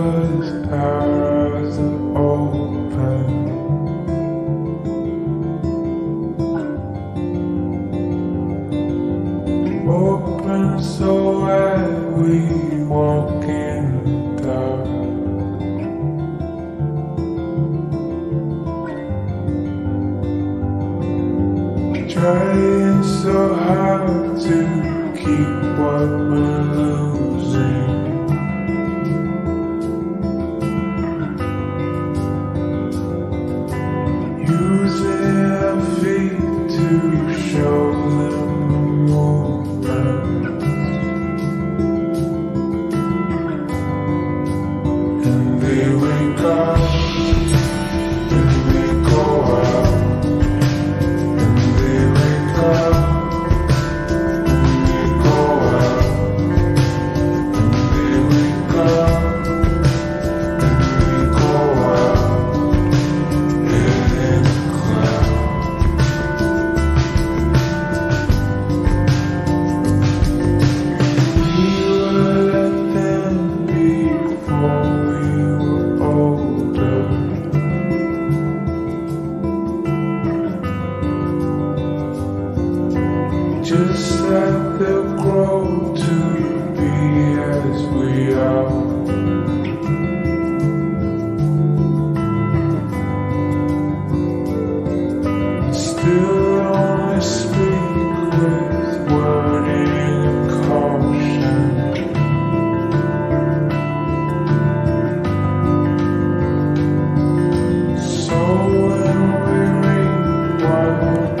cause ours are open. Open so that we walk in the dark. Trying so hard to keep what we're losing music. Just let them grow to be as we are. Still only speak with warning caution. So when we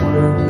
we're